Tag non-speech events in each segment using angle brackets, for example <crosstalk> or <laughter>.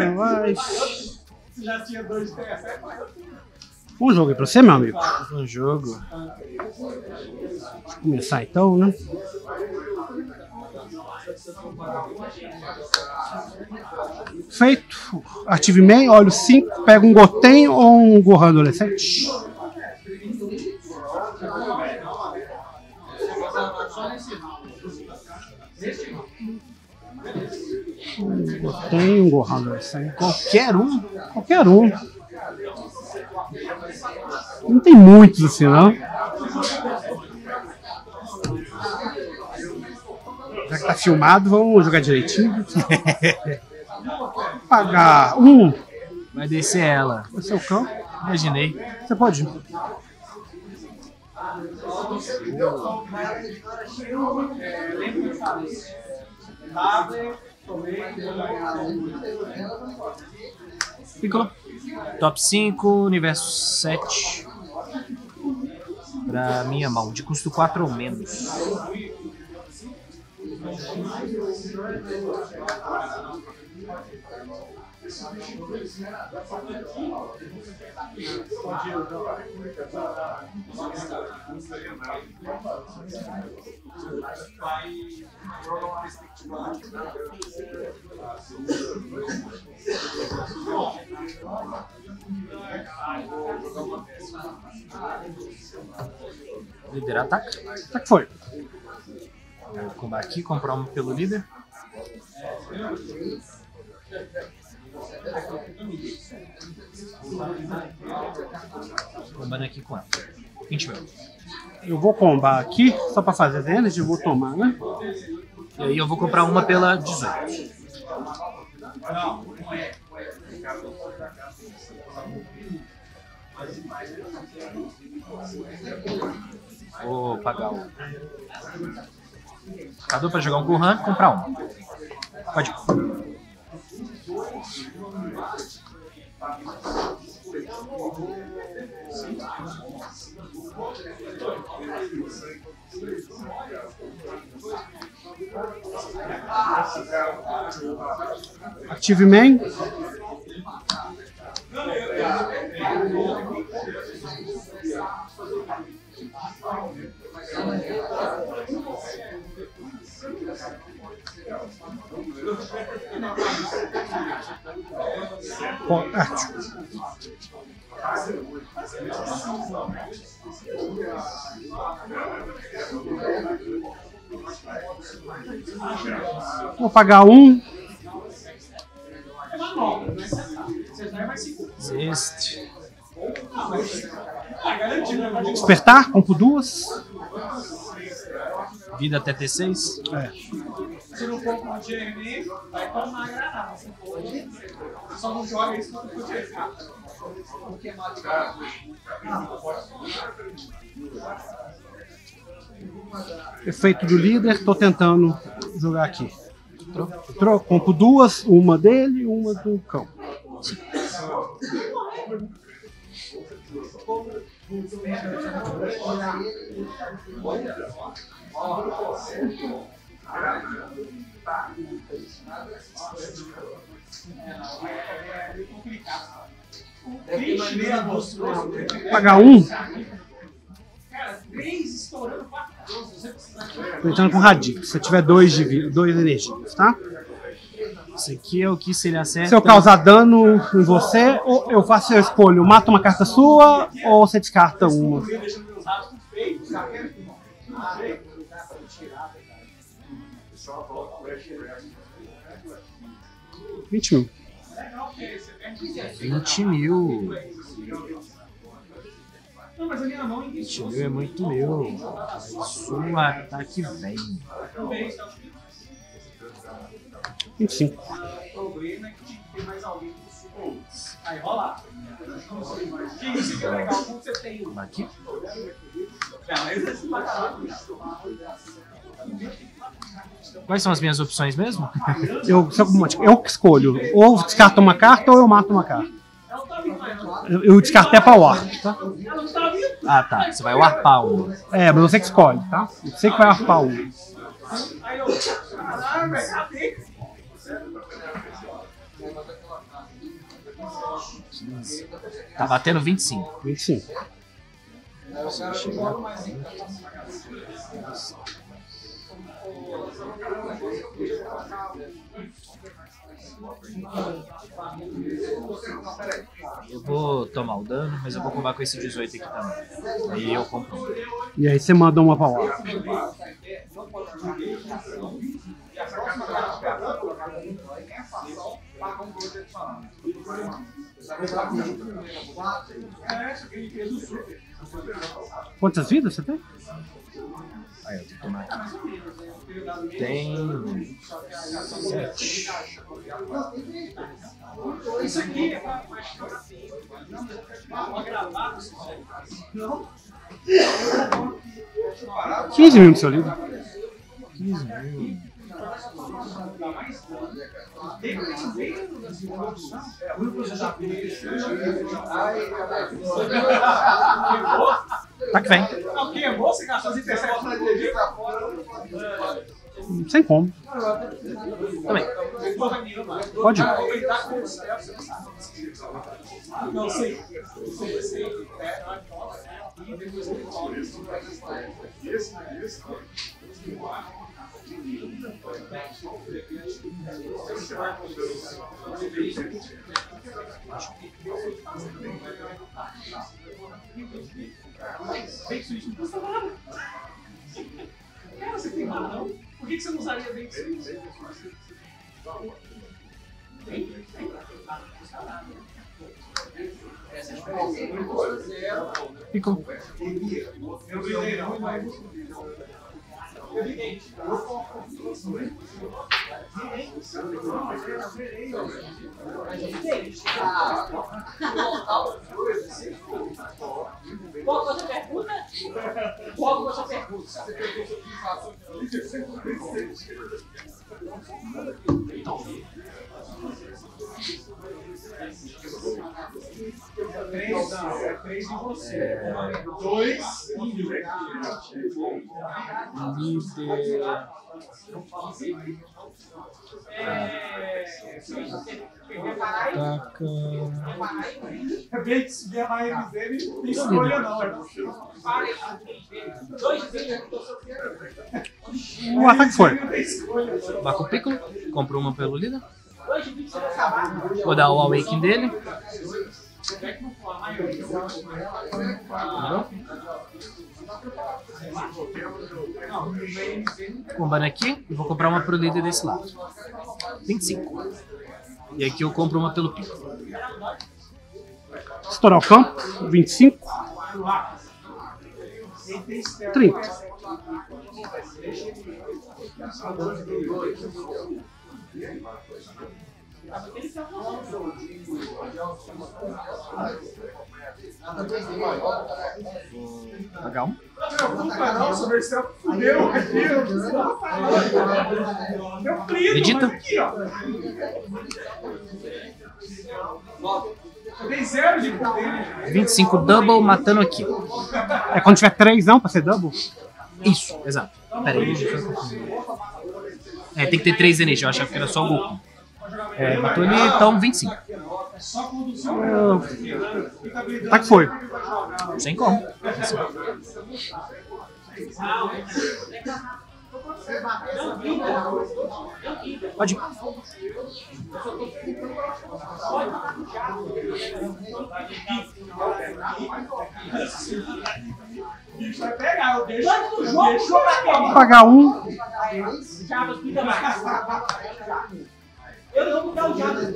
Ah, vai. Um jogo aí pra você, meu amigo. Um jogo. Vamos começar então, né? Feito. Ative Man, olho 5, pega um Goten ou um Gohan adolescente? Goten, um Gohan adolescente. Qualquer um. Qualquer um. Não tem muitos assim, não. Já que tá filmado, vamos jogar direitinho. <laughs> Pagar um. Vai descer ela. Esse é o cão. Imaginei. Você pode ir. Ficou. Top 5, universo 7. Pra minha mão, de custo 4 ou menos. Líder ataca. Tá que foi. Vou combar aqui, comprar um pelo líder. Combando aqui com ela. 20 mil. Eu vou combar aqui, só pra fazer energy, eu vou tomar, né? E aí eu vou comprar uma pela 18. Vou pagar um pra jogar um Gohan, comprar um. Pode. Active Man. Vou pagar um. Existe. Despertar, compro duas. Vida até T6. É. Se não for com o Jeremy, vai tomar granada. Só não joga isso quando for Jeremy. Efeito do líder, tô tentando jogar aqui. Entrou, compro duas, uma dele e uma do cão. Três menos. Pagar um, Cara, três estourando quatro. Se você precisar de tô entrando com radicos. Se eu tiver dois, de dois energias, tá? Esse aqui é o que se ele acerta. Se eu causar dano em você, ou eu faço, eu escolho, mato uma carta sua ou você descarta uma. 20 mil. 20 mil. Não, mas a minha mão 20 mil é muito mil. Mas o ataque vem. também está 25. O problema é que tinha que ter mais alguém que suporte. Aí rola. Que isso que é legal, como você tem. Vamos aqui. Não, mas esse bacalhau. Quais são as minhas opções mesmo? <laughs> Eu, eu, eu que escolho. Ou descarto uma carta ou eu mato uma carta. Eu, eu descartei a power, tá? Ah, tá. Você vai warpar um. É, mas você que escolhe, tá? Você que vai arpar um. Cadê? Tá batendo 25. 25. Eu vou tomar o dano, mas eu vou combar com esse 18 aqui também. Aí eu compro. E aí você manda uma power. Quantas vidas você tem? Aí eu tomar aqui. Tem. Sete. Isso aqui é pra gravar. 15 mil no seu livro. 15 mil. Tá que vem. Você. Sem como. Também. Pode ir. Não sei. É. Bake Switch não custa nada. Cara, você tem razão. Por que você não usaria Bake Switch? Tem? Tem. Não custa nada. Ficou. Eu brilhei não, mas... Evidente. Qual foi a sua pergunta? Qual a sua pergunta? Três, não, é três de você. Dois índios. Líder. Taca. É bem que subir a mais dele, não tem escolha não. é O ataque foi. Marco Piccolo. Compro uma pelo líder. Vou dar o Awaken dele. Combando aqui. E vou comprar uma pro líder desse lado. 25. E aqui eu compro uma pelo Piccolo. Estourar o campo. 25. 30. Pagar. Nossa, o Verstappen fudeu aqui. Eu Meu primo, Medita. mas aqui, ó. Eu dei zero de poder. 25 double matando aqui. É quando tiver 3 não, pra ser double? Isso, exato. Pera aí, deixa eu É, tem que ter 3 energia. Eu achava que era só o Goku. É, matou ele, então 25. Só condução. Ataque foi. Sem como. Pode ir. Vai pegar. Eu. Eu deixo Vou pagar um. Eu não vou mudar o diabo.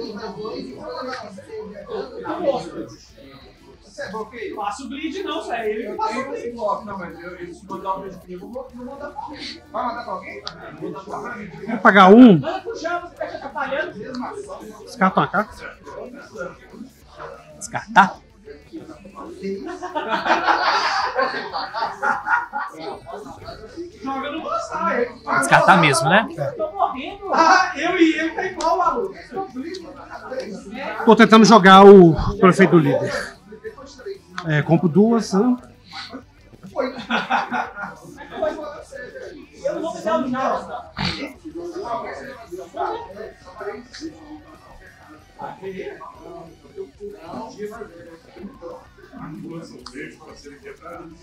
Faço o bleed não, só é ele que passa o bleed. Não, mas eu, eu, se mandar o mesmo eu vou vou mandar pra alguém. Vai mandar pra alguém? Vou mandar pra alguém. Vou pagar um. Manda pro Java, você tá te atrapalhando. Descarta uma carta. Descartar. Joga no gostar. ele. Descartar mesmo, né? Tô morrendo. Ah, eu e ele tá igual, maluco. Tô tentando jogar o prefeito do líder. É, compro duas. né? Eu não vou fazer o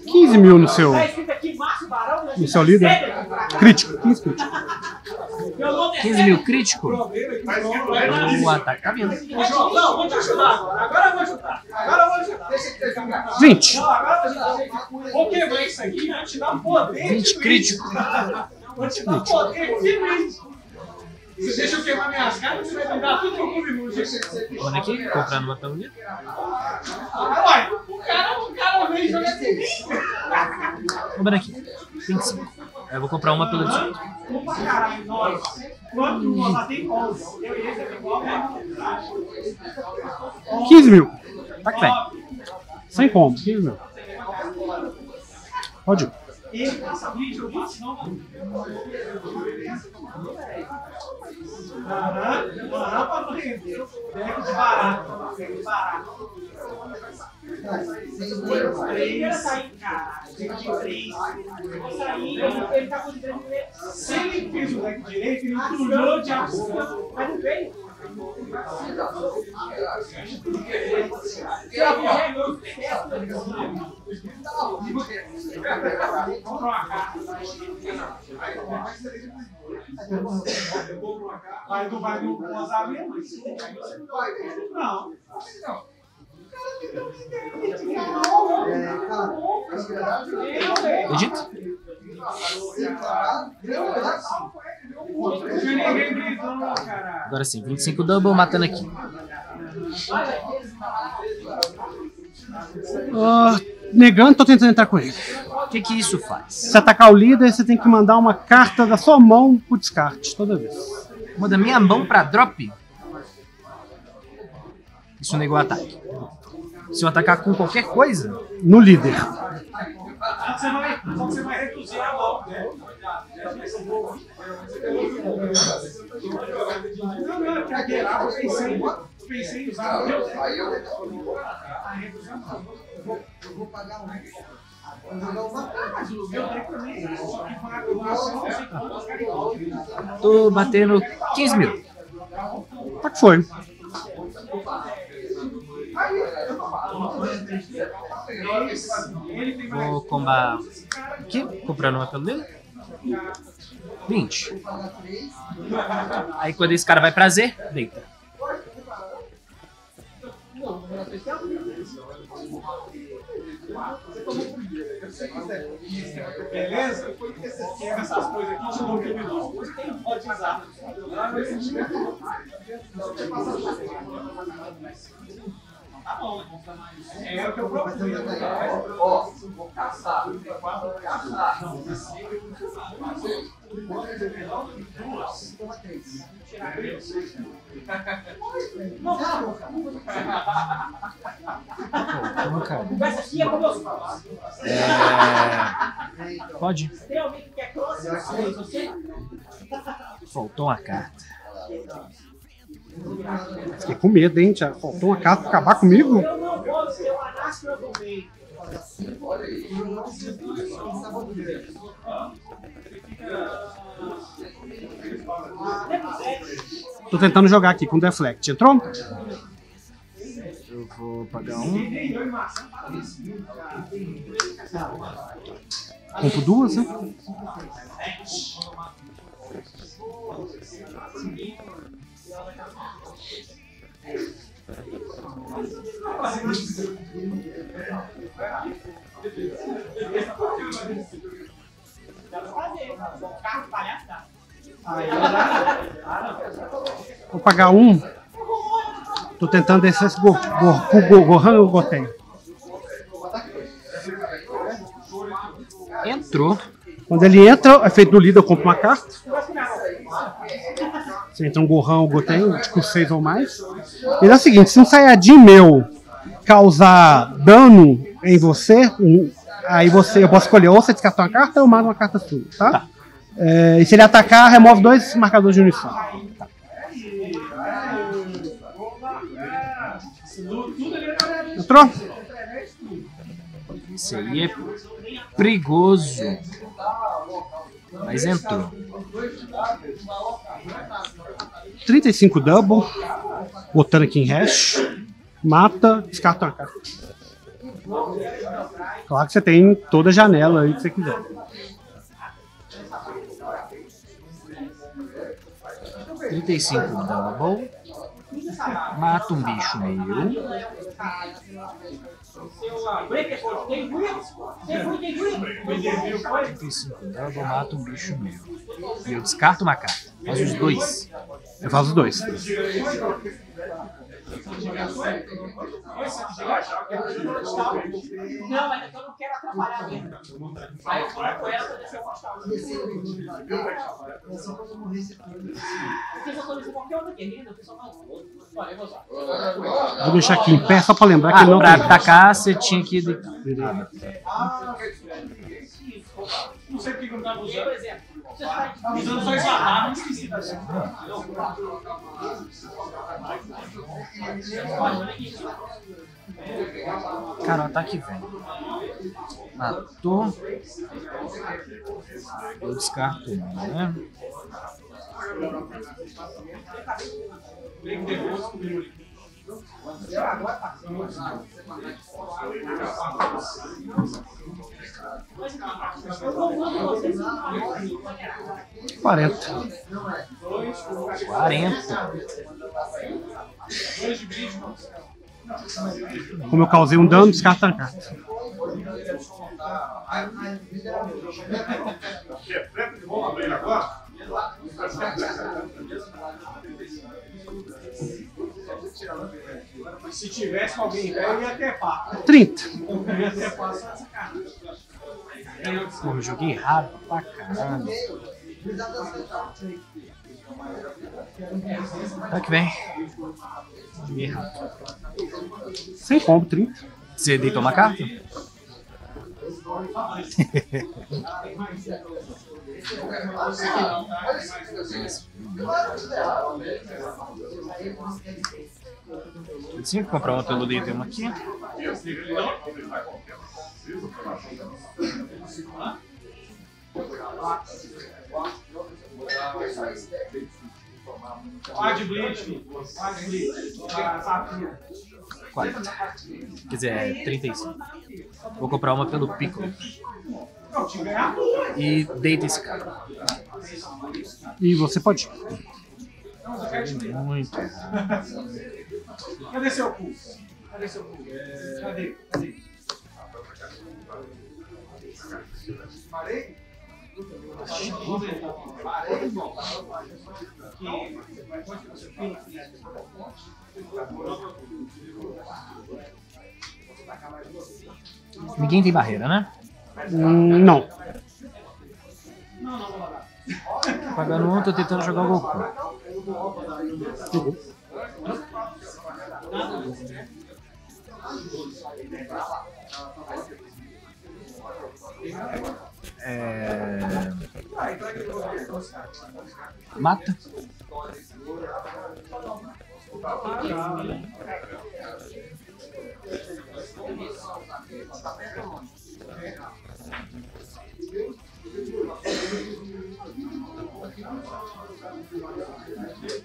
15 mil no seu, Tá no seu líder. Crítico. 15 crítico. Eu não 15 mil crítico? O ataque tá vindo. João, não, vou te ajudar agora. Agora eu vou ajudar. Agora eu vou ajudar. 20. Não, agora eu vou ajudar. Vou quebrar isso aqui e vou te dar poder. 20 de crítico. Vou te dar poder de brinde. Você deixa eu queimar minhas cartas, você vai me dar tudo que eu comi no dia. Olha aqui, comprando uma o cara, jogar de mim. Comprando aqui. 25. Eu vou comprar uma pelo desconto. Vamos pra caralho, nós. Quanto Osá tem 11? Eu e esse aqui igual, né? 15 mil. Tá que fé. Sem como. 15 mil. Pode ir. Ele, essa blitz, eu vou não, mano. Aham, aham, pra não render. Deck de barato. Deck de barato. Caralho, deck de três. Ele tá com três. Se ele fez o deck direito, ele trulhou de açúcar, mas não veio. Vai do vai do mesmo? Não. Egito? Não caralho. Agora sim, 25 double matando aqui. Ah, negando, tô tentando entrar com ele. O que que isso faz? Se atacar o líder, você tem que mandar uma carta da sua mão pro descarte, toda vez. Muda minha mão pra drop? Isso negou o ataque. Se eu atacar com qualquer coisa, No líder. Só que você vai, só que você vai reduzir a mão, né? Não, não, que aquele lá eu pensei, pensei em usar o meu Aí eu eu vou pagar um. Tô batendo 15 mil. Tá que foi. Tem Vou combar aqui, comprando uma pelo dele. 20. Aí quando esse cara vai pra Z, deita. beleza? Quebra essas coisas aqui, te dou criminoso. Pode usar. Tá bom, é o que eu proponho. Ó, vou caçar. Vou caçar. Conversa aqui é meus pais. É... Pode? Tem alguém que quer cross? Faltou uma carta. Fiquei com medo, hein, Thiago? Faltou uma carta pra acabar comigo? Eu não ser o. Tô tentando jogar aqui com deflect. Entrou? Eu vou pagar um. Compro duas, né? Vou pagar um. Tô tentando descer esse go, go, go, go, Gohan ou Goten. Entrou. Quando ele entra, é feito do líder, eu compro uma carta. Se entra um Gohan ou Goten, tipo 6 ou mais. Ele é o seguinte, se um Saiyajin meu causar dano em você, um- aí você, eu posso escolher ou você descartar uma carta ou eu mato uma carta sua, tá? É, e se ele atacar, remove dois marcadores de munição. Entrou? Esse aí é perigoso. Mas entrou. 35 double, botando aqui em hash, mata, descarta uma carta. Claro que você tem toda a janela aí que você quiser. Trinta e cinco double. Mata um bicho meu. Breaker, pô, tem grip? Tem grip, tem grip? 35 double, mata um bicho meu. E eu descarto uma carta. Faz os dois. Eu faço os dois. Não, mas é que eu não quero atrapalhar mesmo. Aí eu falo com ela pra o. Porque se eu conhecer qualquer outra o vou deixar aqui em pé só pra lembrar que Ah, não pra atacar, você tinha que. deitar. Não sei porque não tava usando. Por exemplo, você usando não esqueci da Cara, o ataque vem. Matou. Eu descarto né? Quarenta. 40. Como eu causei um dano, descarta a carta. Se tivesse alguém velho, eu ia ter pá. 30. Eu ia ter pá só essa. Pô, joguei rápido pra caralho. Ataque vem. Joguei rápido. Sem combo, 30. Você deitou uma carta? <laughs> Tinha que comprar uma pelo D1 aqui. 40. Quer dizer, é 35. Vou comprar uma pelo Piccolo. Ganhar E deita esse cara. E você pode. Muito. Cadê seu cu? Cadê seu cu? Cadê? Cadê? Ninguém tem barreira, né? Não. Pagando um, tô tentando jogar o Goku. É... Mata.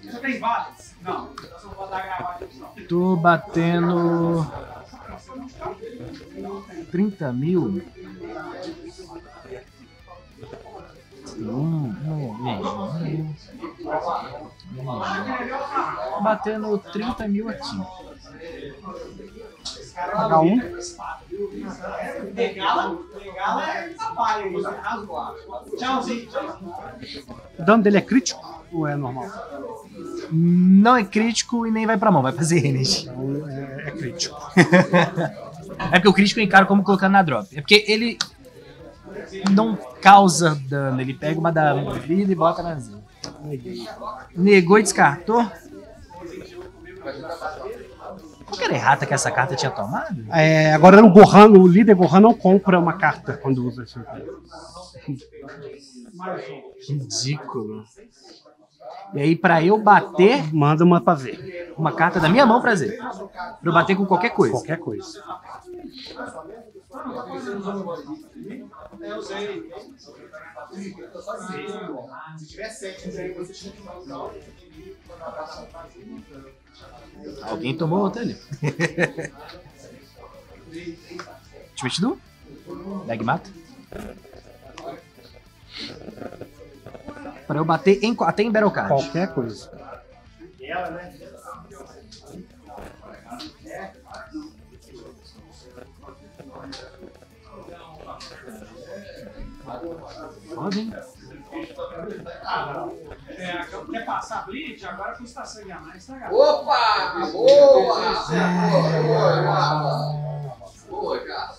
Você tem várias? Não. Você gravata aqui. Tô batendo 30 mil. Hum, hum, hum, batendo 30 mil aqui. Pagar um. É trabalho. Tchauzinho. O dano dele é crítico ou é normal? Não é crítico e nem vai pra mão, vai fazer energy. Então é, é crítico. <laughs> É porque o crítico eu encaro como colocando na drop. É porque ele não causa dano, ele pega uma da vida e bota na Z. Negou e descartou. Qual que era errata que essa carta tinha tomado? É, agora o Gohan, o líder Gohan não compra uma carta quando usa esse. Ridículo. E aí, pra eu bater Manda uma fazer. uma carta da minha mão pra Z. Pra eu bater com qualquer coisa. Qualquer coisa. É, eu usei. Se tiver sete, aí você tinha que dar Alguém tomou outra ali. <laughs> Ultimate do? Leg mata. Pra eu bater em, até em Battle Card. Qualquer coisa. Foda, hein? É, quer passar blitz? Agora custa sangue a mais, tá, galera? Opa! Boa! Boa! Boa, cara.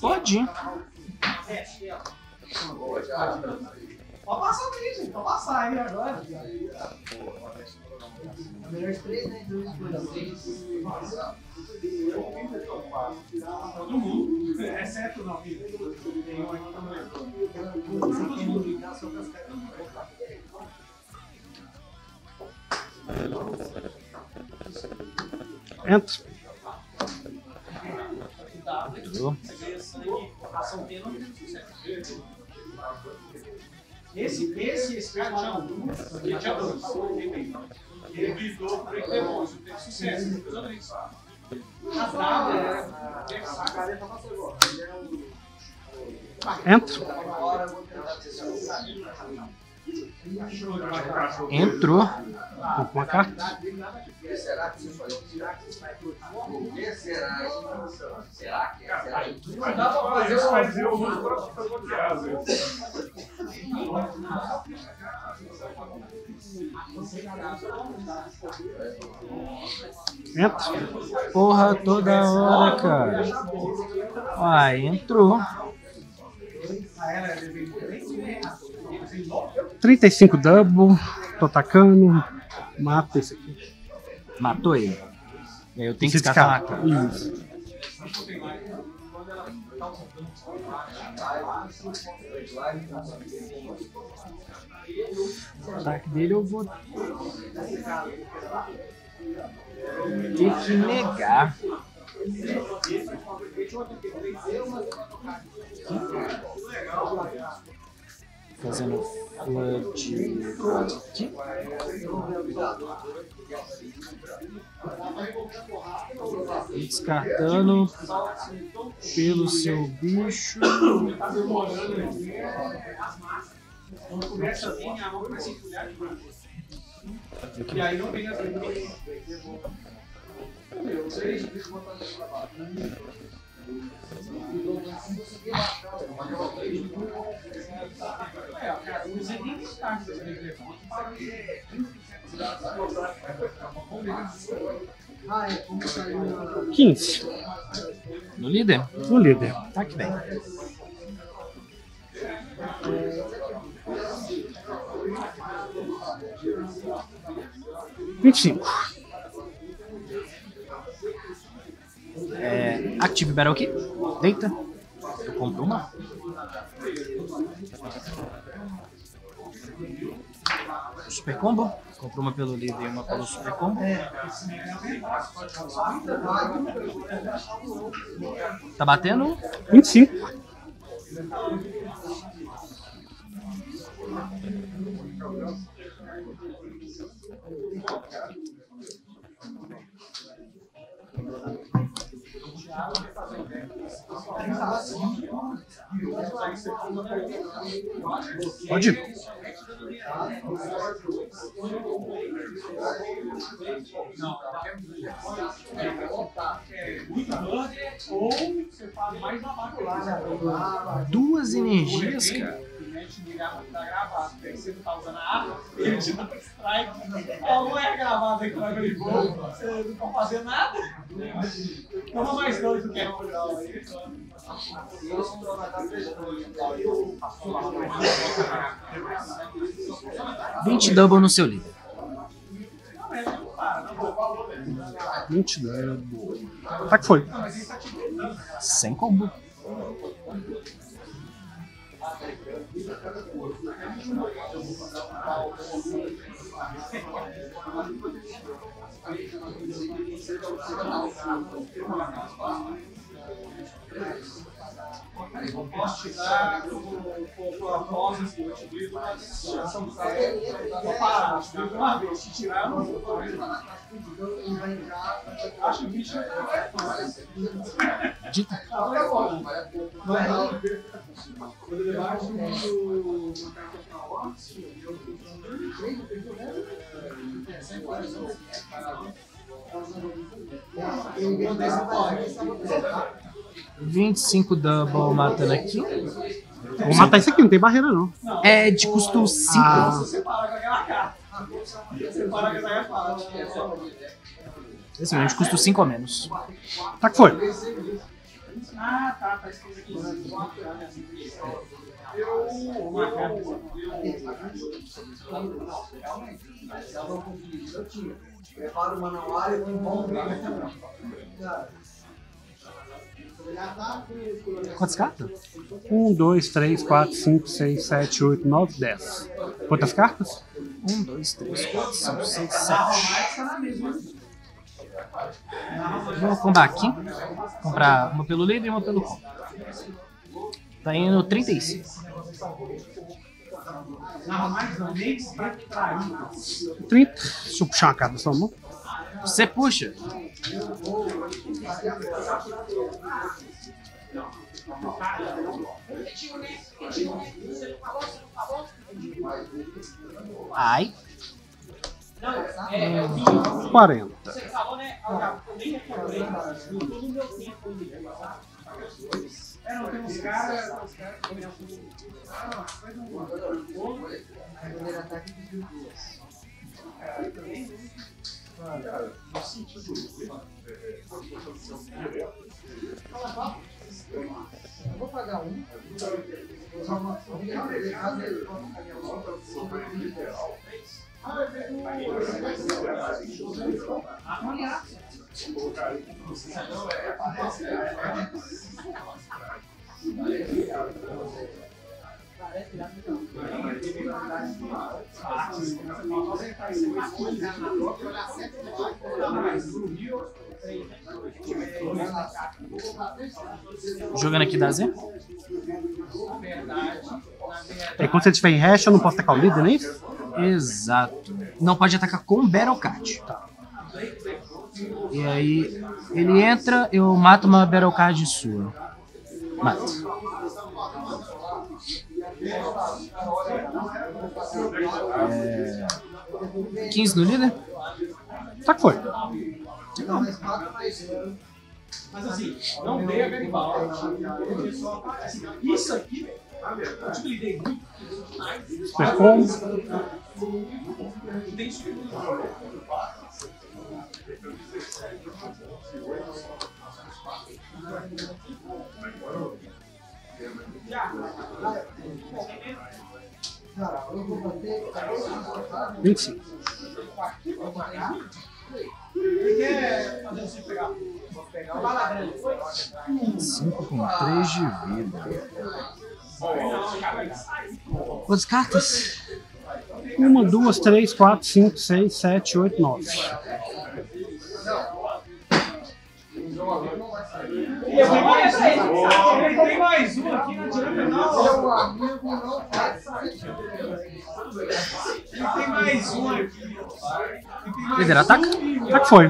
Pode ir. Boa. Pode passar o blitz, gente. Pode passar aí agora. Todo mundo, exceto não, filho. Tem um aqui também. Todo mundo. Entra. Entrou. Esse, esse, esse cara tinha um, ele tinha dois. Ele ele ter bom, isso teve sucesso. Ele fez Entra. Entrou. Tô com uma carta. Entra. Porra, toda hora, cara. Uai, entrou. 35 double. Tô atacando. Mata esse aqui. Matou ele. E aí eu tenho que carta. Isso. Ataque dele eu vou ter que negar. Fazendo flood aqui. Descartando pelo seu bicho. Quando começa a vir, a mão começa a encolher demais. E aí não vem as É, cara, os itens cartas que ele levanta para ver 15. No líder? No líder. Tá que bem. Vinte e cinco. É, Active Battle aqui. Deita. Eu compro uma. Super Combo. Compro uma pelo líder e uma pelo Super Combo. Tá batendo? 25. Pode. Duas energias, cara. Tá gravado, porque aí você não tá usando a arma, ele te dá um strike. Não é gravado aí vai ver gol, você não pode fazer nada. Toma mais dois do que é um grau aí. Vinte double no seu líder. 20 double. Tá que foi. Sem combo. Te dar com a força que eu te digo, mas são só parar, te digo uma vez, te tirar eu não vou. Acho que o bicho é fácil. Dita. Quando ele bate uma carta pra eu desse pode. 25 double matando aqui. Vou matar isso aqui, não tem barreira não. É de custo 5. Ah, Você para com aquela carta. Você para com essa carta. Esse mesmo, de custo 5 ou menos. tá que foi. Ah, tá, tá escrito aqui. Eu. Uma carta. Prepara o manuário e bom Quantas cartas? 1, 2, 3, 4, 5, 6, 7, 8, 9, 10. Quantas cartas? 1, 2, 3, 4, 5, 6, 7. Vou comprar aqui. Comprar uma pelo livre e uma pelo combo. Tá indo 35. Mais ou menos pra trair. 30. Deixa eu puxar uma carta da sua mão. Você puxa. Ai. 40. Você falou, né? Eu nem recobrei, cara. Todo o meu tempo. É, não, tem uns caras. Os caras que Ah, faz um. Vou pagar um. Jogando aqui da Z. É, quando você tiver em hash, eu não posso tacar o líder, não é isso? Exato. Não pode atacar com Battle Card. E aí, ele entra, eu mato uma Battle Card sua. Mato. É... 15 no líder? Tá que foi. Mas assim, não dei a Garibaldi. Isso aqui. Perform. Tem isso aqui. Cara, eu vou bater. 25. Ele quer fazer você pegar. Vou pegar o bala grande. 5 com 3 de vida. Quantas cartas? Uma, duas, três, quatro, cinco, seis, sete, oito, nove. Ele tem mais um. Ele tem mais um aqui, não adianta não. Meu amigo não faz Ele tem mais um aqui. Ele tem mais Líder, ataca? Tá que foi.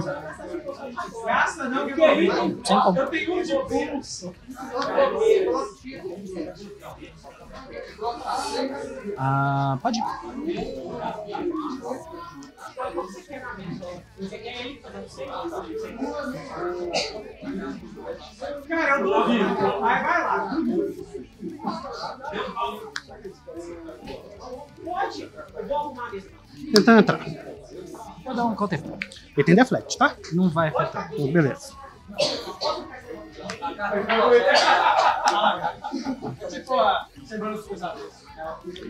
Gasta não, que. Eu tenho um de pulso. Ah, pode ir. Cara, eu. Vai, vai lá. Pode. Eu vou arrumar mesmo. Tentando entrar. Vou dar um counter. Ele tem deflect, tá? Não vai afetar. Beleza.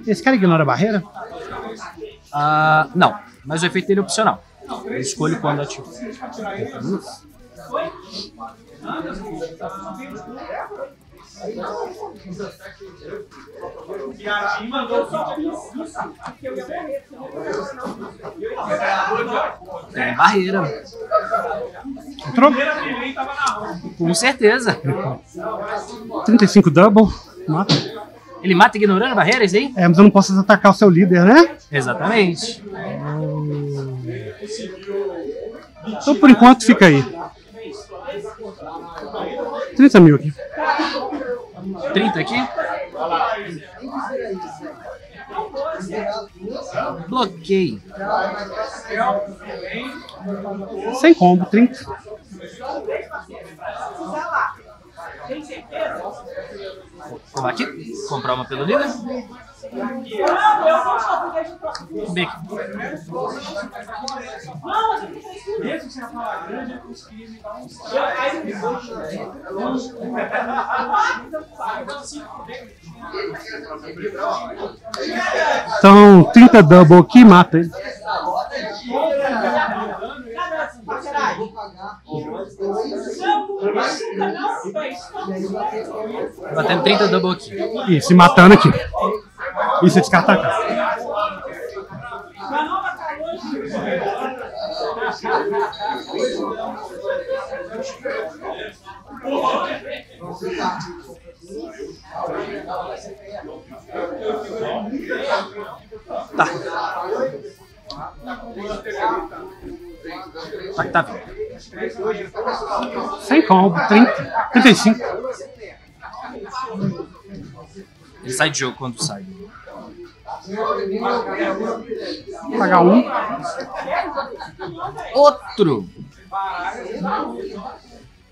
Esse cara ignora a barreira? Ah, não, mas o efeito dele é opcional. Eu escolho quando ativo. O Tem barreira. Com certeza. 35 double. Mata. Ele mata ignorando a barreira, isso aí? É, mas eu não posso atacar o seu líder, né? Exatamente. Então por enquanto fica aí. 30 mil aqui. 30 aqui. Bloqueio. Sem combo, 30. Vamos aqui. Comprar uma pelo líder. Então, 30 double aqui, mata ele. Batendo 30 double aqui. Isso, e matando aqui. Isso é descartar a carta. Tá que tá. Sem combo, 30. 35. Ele sai de jogo quando sai. Pagar um. Outro.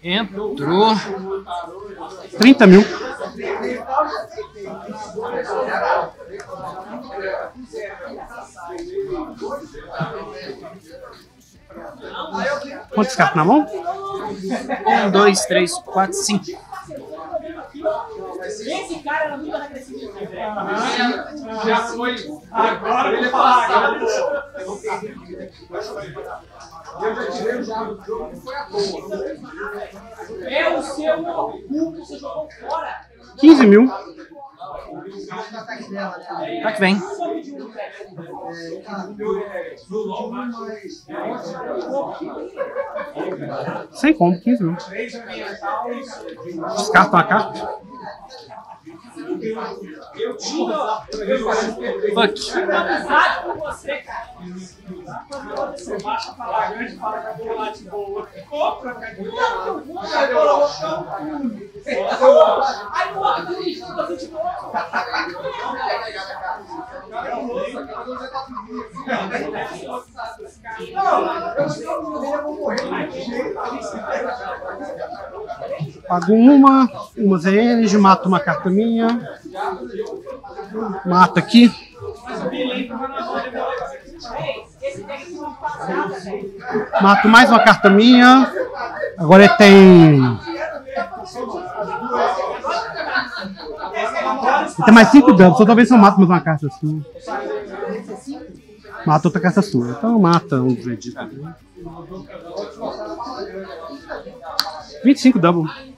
Entrou. 30 mil. Quantos cartas na mão? Um, dois, três, quatro, cinco. Esse cara era muito agressivo. Já foi. Agora ele paga. Eu já tirei o jogo do jogo que foi à toa. É o seu orgulho que você jogou fora. 15 mil. Tá que vem. Sem combo, 15 mil. Descarta uma carta. Eu tinha. Fuck. amizade com você, cara. Você baixa pra lá, grande fala que a bolate boa. Compra, cara. Não, não, Aí no outro dia, você de novo. Pago uma, uma ZN, mato uma carta minha. Mata aqui. Mato mais uma carta minha. Agora ele tem. Ele tem mais 5 danos. Só talvez eu mato mais uma carta sua. Mata outra carta sua. Então mata um dos editos. 25 double.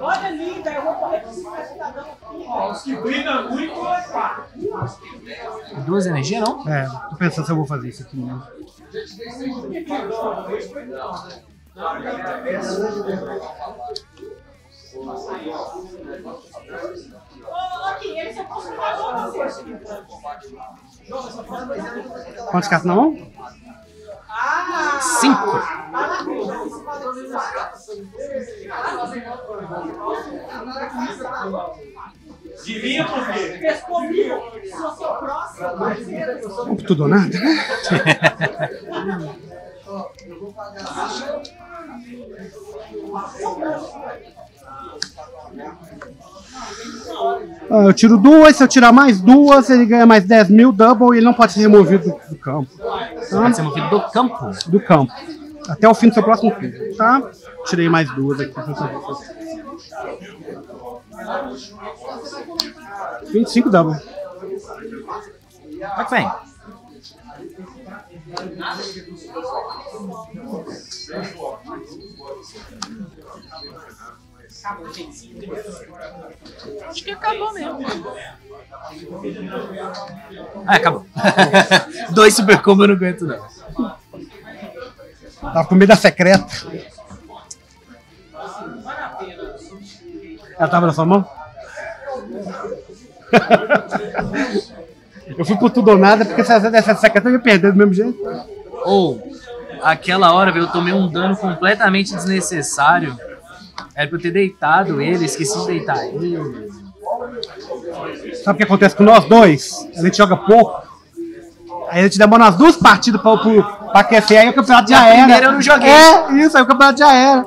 Olha ali, velho. Eu vou correr cima desse cidadão. Os que brigam muito, pá. Duas energias, não? É, tô pensando se eu vou fazer isso aqui mesmo. Você. Quantas cartas na mão? Ah! Cinco. Devia por quê? Fez comigo. Se você é o próximo. Tudo ou nada, né? <laughs> Ah, eu tiro duas, se eu tirar mais duas, ele ganha mais 10 mil double e ele não pode ser removido do, do campo. Pode ser movido do campo. Do campo. Até o fim do seu próximo turno, tá? Tirei mais duas aqui. 25 double. Vai que vem. Acho que acabou mesmo. Ah, acabou. <laughs> Dois super combo eu não aguento, não. Tava com medo da secreta. Ela tava na sua mão? eu fui por tudo ou nada, porque se essa dessa secreta eu ia perder do mesmo jeito. Ou, aquela hora, velho, eu tomei um dano completamente desnecessário. Era pra eu ter deitado ele, esqueci de deitar ele. Sabe o que acontece com nós dois? A gente joga pouco. Aí a gente demora umas duas partidas pra, pra, pra aquecer, aí o campeonato já Na era. primeira eu não joguei. É, isso, aí o campeonato já era.